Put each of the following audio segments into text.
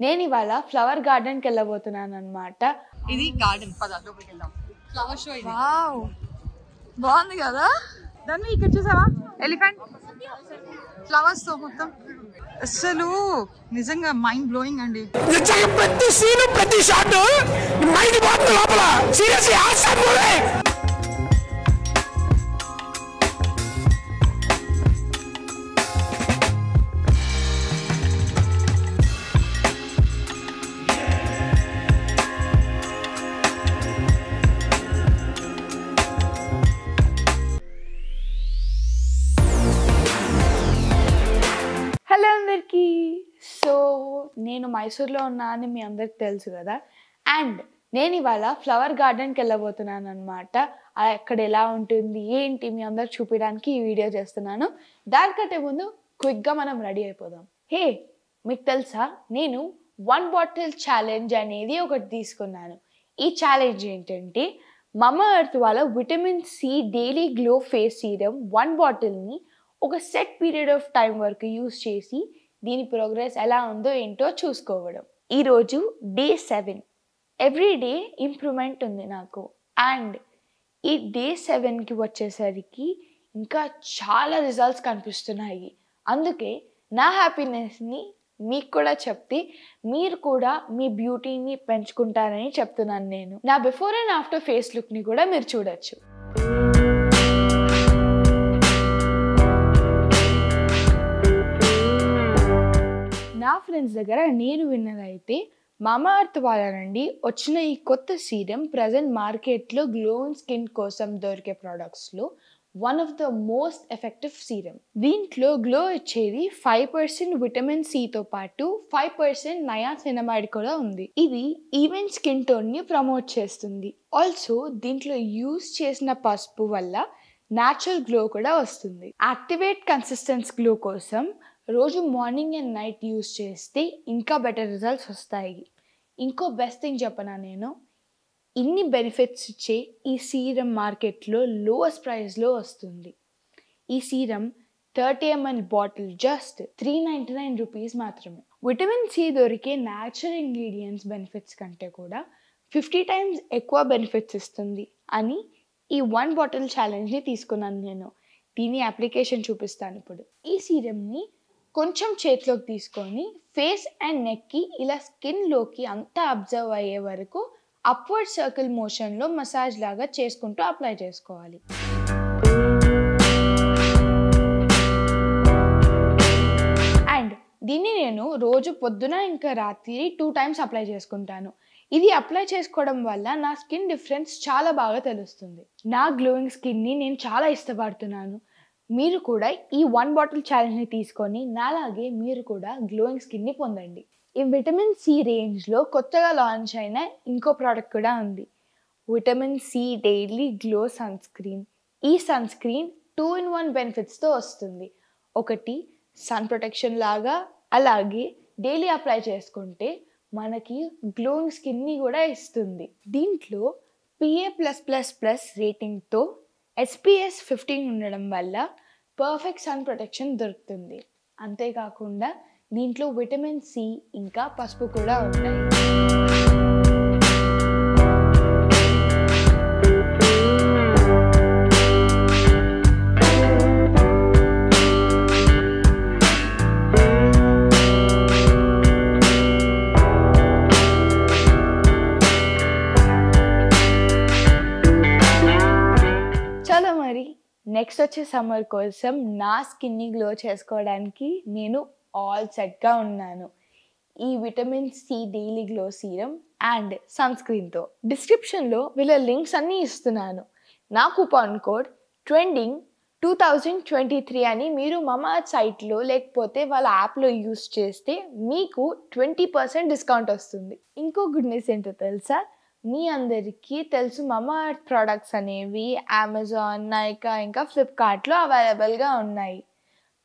నేను ఇవాళ ఫ్లవర్ గార్డెన్కి వెళ్ళబోతున్నాను అనమాట ఇది గార్డెన్ పద లోపలికి వెళ్దాం. ఫ్లవర్ షో ఇది. వావ్ బాగుంది కదా? దాన్ని ఇక్కడ చూసావా? ఎలిఫెంట్ ఫ్లవర్స్తో మొత్తం. అసలు నిజంగా మైండ్ బ్లోయింగ్ అండి. ప్రతి సీను ప్రతి షాట్ మైండ్ లోపల. సీరియస్ మైసూర్లో ఉన్నా అని మీ అందరికి తెలుసు కదా. అండ్ నేను ఇవాళ ఫ్లవర్ గార్డెన్కి వెళ్ళబోతున్నాను అనమాట అక్కడ ఎలా ఉంటుంది ఏంటి మీ అందరికి చూపించడానికి ఈ వీడియో చేస్తున్నాను. దానికంటే ముందు క్విక్గా మనం రెడీ అయిపోదాం. హే మీకు తెలుసా? నేను వన్ బాటిల్ ఛాలెంజ్ అనేది ఒకటి తీసుకున్నాను. ఈ ఛాలెంజ్ ఏంటంటే మమ్మ ఎర్త్ వాళ్ళ vitamin C daily glow face serum one బాటిల్ని ఒక సెట్ పీరియడ్ ఆఫ్ టైం వరకు యూస్ చేసి దీని ప్రోగ్రెస్ ఎలా ఉందో ఏంటో చూసుకోవడం. ఈరోజు day seven. Every day improvement ఉంది నాకు. అండ్ ఈ డే సెవెన్కి వచ్చేసరికి ఇంకా చాలా రిజల్ట్స్ కనిపిస్తున్నాయి. అందుకే నా హ్యాపీనెస్ని మీకు కూడా చెప్తే మీరు కూడా మీ బ్యూటీని పెంచుకుంటారని చెప్తున్నాను నేను. నా బిఫోర్ అండ్ ఆఫ్టర్ ఫేస్ లుక్ని కూడా మీరు చూడొచ్చు. ఫ్రెండ్స్ దగ్గర నేను విన్నదైతే మామా అర్త్ వాళ్ళ నుండి వచ్చిన ఈ కొత్త సీరం ప్రజెంట్ మార్కెట్లో గ్లోన్ స్కిన్ కోసం దొరికే ప్రోడక్ట్స్లో one of the most effective serum. దీంట్లో గ్లో ఇచ్చేది ఫైవ్ పర్సెంట్ విటమిన్ సితో పాటు ఫైవ్ పర్సెంట్ నయా సినమైడ్ కూడా ఉంది. ఇది ఈవెన్ స్కిన్ టోన్ని ప్రమోట్ చేస్తుంది. ఆల్సో దీంట్లో యూస్ చేసిన పసుపు వల్ల న్యాచురల్ గ్లో కూడా వస్తుంది. యాక్టివేట్ కన్సిస్టెన్స్ గ్లో కోసం రోజు మార్నింగ్ అండ్ నైట్ యూస్ చేస్తే ఇంకా బెటర్ రిజల్ట్స్ వస్తాయి. ఇంకో బెస్ట్ థింగ్ చెప్పనా నేను? ఇన్ని బెనిఫిట్స్ ఇచ్చే ఈ సీరం మార్కెట్లో లోయెస్ట్ ప్రైస్లో వస్తుంది. ఈ serum thirty ML bottle just three ninety nine rupees మాత్రమే. విటమిన్ సి దొరికే న్యాచురల్ ఇంగ్రీడియంట్స్ బెనిఫిట్స్ కంటే కూడా ఫిఫ్టీ టైమ్స్ ఎక్కువ బెనిఫిట్స్ ఇస్తుంది అని ఈ వన్ బాటిల్ ఛాలెంజ్ని తీసుకున్నాను నేను. దీని అప్లికేషన్ చూపిస్తాను ఇప్పుడు. ఈ సీరంని కొంచెం చేతిలోకి తీసుకొని ఫేస్ అండ్ నెక్కి ఇలా స్కిన్లోకి అంతా అబ్జర్వ్ అయ్యే వరకు అప్వర్డ్ సర్కిల్ మోషన్లో మసాజ్ లాగా చేసుకుంటూ అప్లై చేసుకోవాలి. అండ్ దీన్ని నేను రోజు పొద్దున ఇంకా రాత్రి టూ టైమ్స్ అప్లై చేసుకుంటాను. ఇది అప్లై చేసుకోవడం వల్ల నా స్కిన్ డిఫరెన్స్ చాలా బాగా తెలుస్తుంది. నా గ్లోయింగ్ స్కిన్ని నేను చాలా ఇష్టపడుతున్నాను. మీరు కూడా ఈ వన్ బాటిల్ ఛాలెంజ్ని తీసుకొని నాలాగే మీరు కూడా గ్లోయింగ్ స్కిన్ని పొందండి. ఈ విటమిన్ సి రేంజ్లో కొత్తగా లాంచ్ అయిన ఇంకో ప్రోడక్ట్ కూడా ఉంది. Vitamin C daily glow sunscreen ఈ sunscreen two in one బెనిఫిట్స్తో వస్తుంది. ఒకటి సన్ ప్రొటెక్షన్ లాగా అలాగే డైలీ అప్లై చేసుకుంటే మనకి గ్లోయింగ్ స్కిన్ని కూడా ఇస్తుంది. దీంట్లో పిఏ ప్లస్ ప్లస్ ప్లస్ రేటింగ్తో ఎస్పీఎస్ ఫిఫ్టీన్ ఉండడం వల్ల పర్ఫెక్ట్ సన్ ప్రొటెక్షన్ దొరుకుతుంది. అంతేకాకుండా దీంట్లో విటమిన్ సి ఇంకా పసుపు కూడా ఉంటాయి. నెక్స్ట్ వచ్చే సమ్మర్ కోసం నా స్కిన్ని గ్లో చేసుకోవడానికి నేను ఆల్ సెట్గా ఉన్నాను. ఈ vitamin C daily glow serum and sun స్క్రీన్తో డిస్క్రిప్షన్లో వీళ్ళ లింక్స్ అన్నీ ఇస్తున్నాను. నా coupon code trending two thousand twenty three అని మీరు మమా సైట్లో లేకపోతే వాళ్ళ యాప్లో యూస్ చేస్తే మీకు ట్వంటీ పర్సెంట్ డిస్కౌంట్ వస్తుంది. ఇంకో గుడ్నెస్ ఏంటో తెలుసా? మీ అందరికీ తెలుసు మమా అర్త్ ప్రోడక్ట్స్ అనేవి అమెజాన్ నైకా ఇంకా ఫ్లిప్కార్ట్లో అవైలబుల్గా ఉన్నాయి.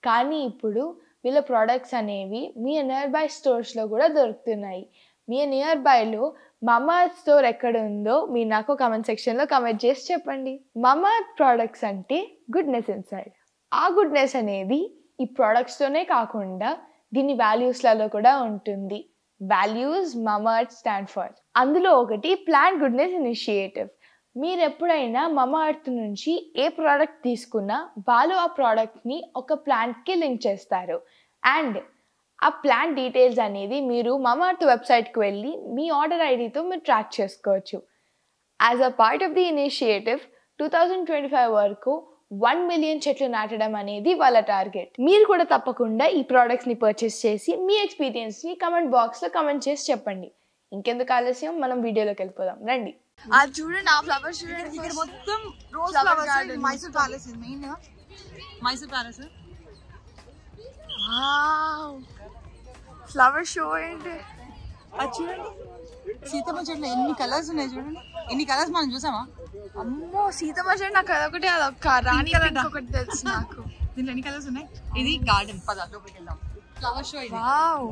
కానీ ఇప్పుడు వీళ్ళ ప్రోడక్ట్స్ అనేవి మీ నియర్ బై స్టోర్స్లో కూడా దొరుకుతున్నాయి. మీ నియర్ బైలో మమా స్టోర్ ఎక్కడ ఉందో మీరు నాకు కమెంట్ సెక్షన్లో కమెంట్ చేసి చెప్పండి. మమా ప్రోడక్ట్స్ అంటే గుడ్నెస్ ఇన్సైడ్ ఆ గుడ్నెస్ అనేది ఈ ప్రోడక్ట్స్తోనే కాకుండా దీని వాల్యూస్లలో కూడా ఉంటుంది. వాల్యూస్ మమర్త్ స్టాండ్ ఫర్ అందులో ఒకటి ప్లాన్ గుడ్నెస్ ఇనిషియేటివ్ మీరు ఎప్పుడైనా మమ అర్త్ నుంచి ఏ ప్రోడక్ట్ తీసుకున్నా వాళ్ళు ఆ ప్రోడక్ట్ని ఒక ప్లాంట్కి లింక్ చేస్తారు. అండ్ ఆ ప్లాన్ డీటెయిల్స్ అనేది మీరు మమ అర్త్ వెబ్సైట్కి వెళ్ళి మీ ఆర్డర్ ఐడితో మీరు ట్రాక్ చేసుకోవచ్చు. As a part of the initiative two thousand twenty five వరకు వన్ మిలియన్ చెట్లు నాటడం అనేది వాళ్ళ టార్గెట్. మీరు కూడా తప్పకుండా ఈ ప్రోడక్ట్స్ని పర్చేస్ చేసి మీ ఎక్స్పీరియన్స్ని కమెంట్ బాక్స్లో కమెంట్ చేసి చెప్పండి. ఇంకెందుకు ఆలస్యం? మనం వీడియోలోకి వెళ్ళిపోదాం. రండి. అది చూడండి ఆ ఫ్లవర్స్ చూడండి ఇక్కడ మొత్తం rose flowers. Mysore palace main Mysore palace flower show ఏంటి? అది చూడండి. సీతమ్మ చెట్లు ఎన్ని కలర్స్ ఉన్నాయి చూడండి. ఎన్ని కలర్స్ మనం చూసామా? అమ్మో సీతమ్మ చెట్టు నాకు అదొకటి అదొక రాణి? ఒకటి తెలుసు నాకు. దీంట్లో ఎన్ని కలర్స్ ఉన్నాయి? ఇది గార్డెన్ పద లోపలికి వెళ్దాం. ఫ్లవర్ షో ఇది. వావ్.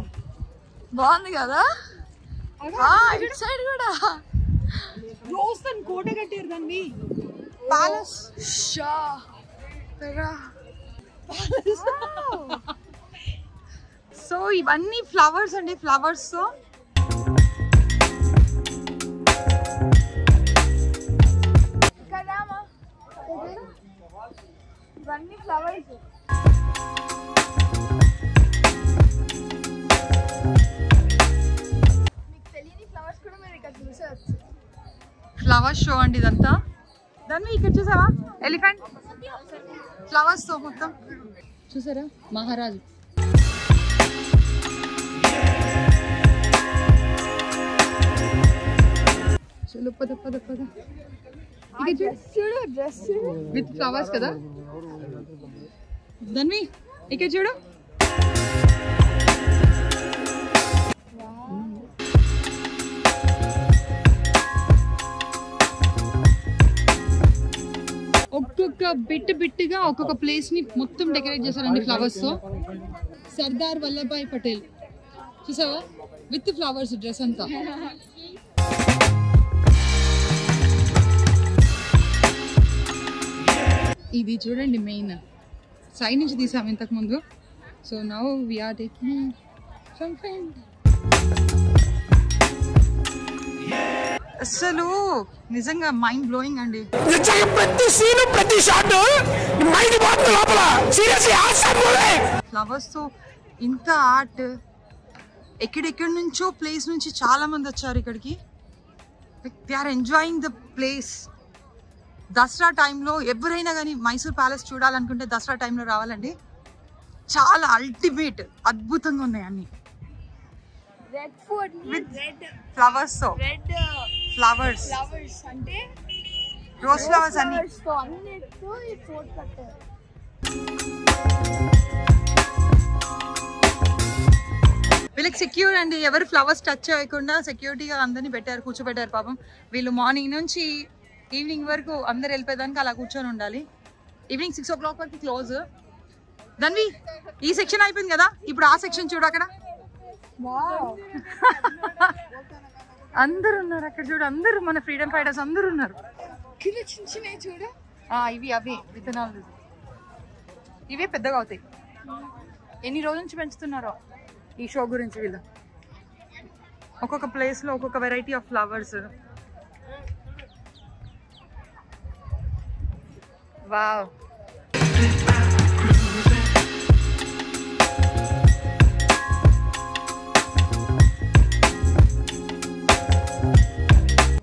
బాగుంది కదా? ఇటు సైడ్ కూడా. రోజ్ తను కోట కట్టారు దాన్ని. Palace show. సో ఇవన్నీ ఫ్లవర్స్ అండి ఫ్లవర్స్తో ఇవన్నీ ఫ్లవర్స్ మీకు తెలియని ఫ్లవర్స్ కూడా మీరు ఇక్కడ చూసేవచ్చు ఫ్లవర్ షో అండి ఇదంతా. దాన్ని ఇక్కడ చూసావా? ఎలిఫెంట్ ఫ్లవర్స్తో మొత్తం. చూసారా? మహారాజు. చలో పద పద పద. ఇక్కడ చూడు చూడు. డ్రెస్ విత్ ఫ్లవర్స్ కదా? ధన్వి ఇక్కడ చూడు. ఒక్కొక్క బిట్ బిట్గా ఒక్కొక్క ప్లేస్ని మొత్తం డెకరేట్ చేశారండి ఫ్లవర్స్తో సర్దార్ వల్లభాయ్ పటేల్ చూసావా? విత్ ఫ్లవర్స్ డ్రెస్ అంతా. ఇది చూడండి మెయిన్ సైడ్ నుంచి తీసాం ఇంతకు ముందు. So now we're taking from friend అసలు నిజంగా మైండ్ బ్లోయింగ్ అండి. నిజంగా ప్రతి సీను ప్రతి షాట్ మైండ్ పోతుంది లోపల. సీరియస్ ఆసాము ఫ్లవర్స్తో ఇంత ఆర్ట్ ఎక్కడెక్కడి నుంచో ప్లేస్ నుంచి చాలా మంది వచ్చారు ఇక్కడికి. They are enjoying the place Dasara టైంలో ఎవరైనా కానీ మైసూర్ ప్యాలెస్ చూడాలనుకుంటే దసరా టైంలో రావాలండి. చాలా అల్టిమేట్ అద్భుతంగా ఉన్నాయి అన్ని. రెడ్ ఫుడ్ With- రెడ్ ఫ్లవర్స్తో. రెడ్ ఫ్లవర్స్ ఫ్లవర్స్ అంటే రోజ్ ఫ్లవర్స్ అన్ని. flowers తో అన్నిటితో ఈ ఫోర్ట్ కట్టారు. వీళ్ళకి సెక్యూర్ అండి. ఎవరు ఫ్లవర్స్ టచ్ చేయకుండా సెక్యూరిటీగా అందరినీ పెట్టారు కూర్చోబెట్టారు పాపం. వీళ్ళు మార్నింగ్ నుంచి ఈవినింగ్ వరకు అందరు వెళ్ళిపోయేదానికి అలా కూర్చొని ఉండాలి. ఈవినింగ్ సిక్స్ ఓ క్లాక్ వరకు క్లోజ్ దాన్ని ఈ సెక్షన్ అయిపోయింది కదా? ఇప్పుడు ఆ సెక్షన్ చూడు అక్కడ. అందరు ఉన్నారు అక్కడ చూడు. అందరూ మన ఫ్రీడమ్ ఫైటర్స్ అందరూ ఉన్నారు. చిన్న చిన్నవి చూడు. ఇవి అవే విత్తనాలు. ఇవే పెద్దగా అవుతాయి. ఎన్ని రోజుల నుంచి పెంచుతున్నారో ఈ షో గురించి వీళ్ళు? ఒక్కొక్క ప్లేస్లో ఒక్కొక్క variety of flowers wow.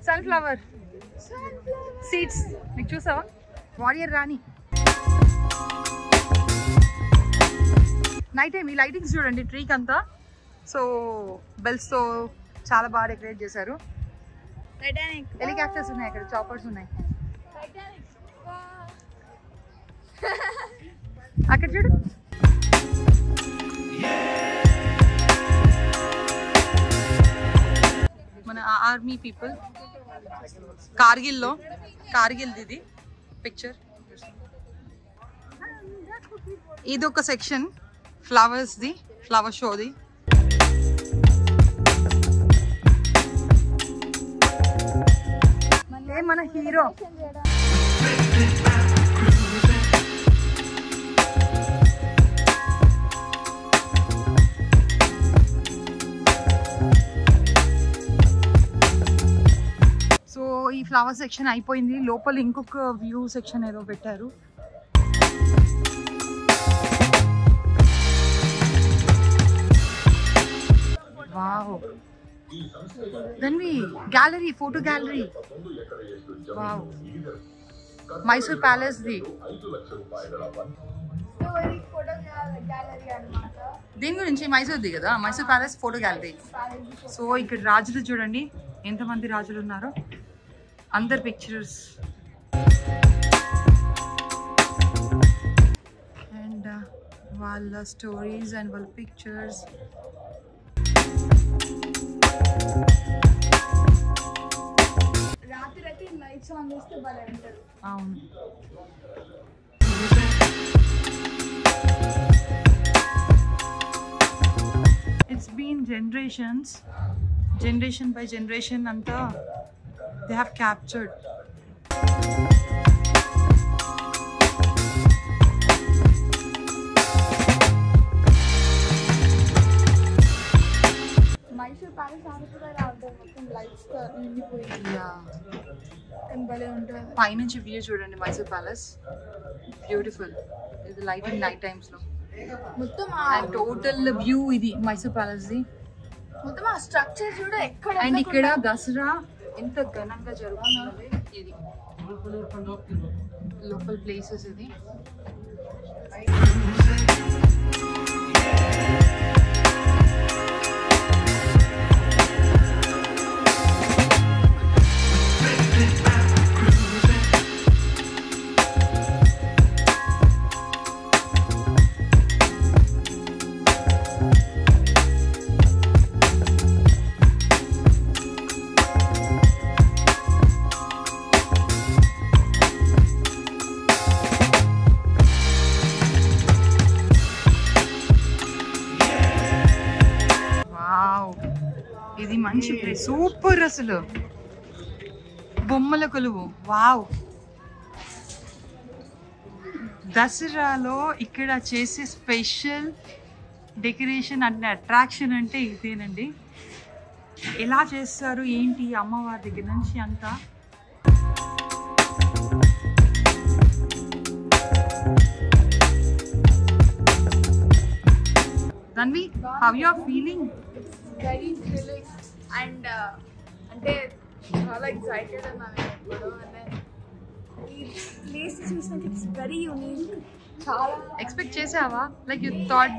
Sunflower seeds మీకు చూసావా? వారియర్ రాణి. నైట్ టైం ఈ లైటింగ్స్ చూడండి ట్రీక్ అంతా సో బెల్స్తో చాలా బాగా డెకరేట్ చేశారు. హెలికాప్టర్స్ ఉన్నాయి అక్కడ చాపర్స్ ఉన్నాయి. అక్కడ చూడు. మన ఆర్మీ పీపుల్. కార్గిల్లో. కార్గిల్ది ఇది. పిక్చర్ ఇది ఒక సెక్షన్ ఫ్లవర్స్ది ఫ్లవర్ షోది మన హీరో ఈ ఫ్లవర్ సెక్షన్ అయిపోయింది. లోపల ఇంకొక వ్యూ సెక్షన్ ఏదో పెట్టారు. Wow. Dhanvi gallery photo gallery wow Mysore palace the దీని గురించి? మైసూర్ది కదా? Mysore palace photo gallery so ఇక్కడ రాజులు చూడండి. ఎంతమంది రాజులు ఉన్నారో? అందరు పిక్చర్స్ అండ్ వాళ్ళ స్టోరీస్ అండ్ వాళ్ళ పిక్చర్స్ రాత్రి అయితే లైట్స్ ఆన్ చేస్తే భలే ఉంటారు అవును. It's been generations generation by generation అంతా they have captured Mysore palace ఆడుతున్నా రావడం మొత్తం లైట్స్తో నిండిపోయింది కానీ భలే ఉంటుంది. పైనుంచి వ్యూ చూడండి మైసూర్ ప్యాలెస్ బ్యూటిఫుల్ ఇది లైటింగ్ నైట్ టైమ్స్లో. మొత్తం ఆ అండ్ టోటల్ వ్యూ ఇది మైసూర్ ప్యాలెస్ ది. మొత్తం ఆ స్ట్రక్చర్ కూడా ఎక్కడ అండ్ ఇక్కడ దసరా ఎంత ఘనంగా జరుగుతుంది ఇది లోకల్ ప్లేసెస్ ఇది సూపర్ అసలు. బొమ్మల కొలువు. వావ్. దసరాలో ఇక్కడ చేసే స్పెషల్ డెకరేషన్ అంటే అట్రాక్షన్ అంటే ఇదేనండి. ఎలా చేస్తారు ఏంటి అమ్మవారి దగ్గర నుంచి అంతా? Dhanvi how you feeling very thrilling and అంటే చాలా ఎక్సైటెడ్ ఉన్నాను ఇప్పుడు అంటే ఈ ప్లేస్ చూసినాక ఇట్స్ వెరీ యూనిక్ చాలా ఎక్స్పెక్ట్ చేసావా? లైక్ యూ థాట్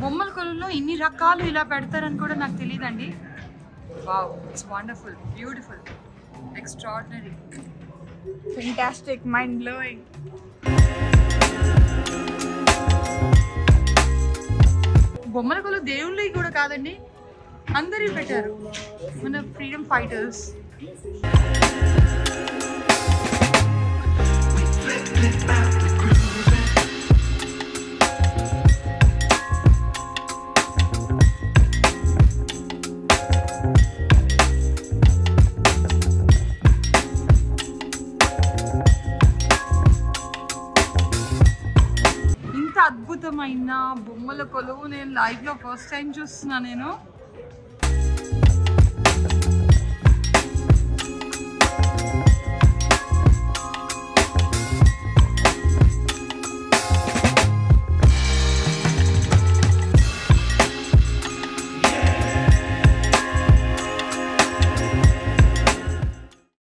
బొమ్మల కొలువులో ఇన్ని రకాలు ఇలా పెడతారని కూడా నాకు తెలియదండి wow it's wonderful beautiful extraordinary fantastic mind blowing బొమ్మల కొలు దేవుళ్ళవి కూడా కాదండి అందరి పెట్టారు మన ఫ్రీడమ్ ఫైటర్స్ ఇంత అద్భుతమైన బొమ్మల కొలువు. నేను లైవ్లో ఫస్ట్ టైం చూస్తున్నా నేను.